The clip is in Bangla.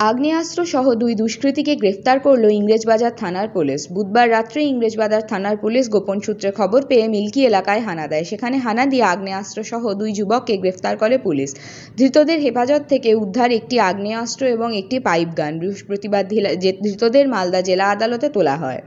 আগ্নেয়াস্ত্র সহ দুই দুষ্কৃতীকে গ্রেফতার করল ইংরেজবাজার থানার পুলিশ বুধবার রাত্রে ইংরেজবাজার থানার পুলিশ গোপন সূত্রে খবর পেয়ে মিল্কি এলাকায় হানা দেয় সেখানে হানা দিয়ে আগ্নেয়াস্ত্র সহ দুই যুবককে গ্রেফতার করে পুলিশ ধৃতদের হেফাজত থেকে উদ্ধার একটি আগ্নেয়াস্ত্র এবং একটি পাইপ গান বৃহস্পতিবার ধৃতদের মালদা জেলা আদালতে তোলা হয়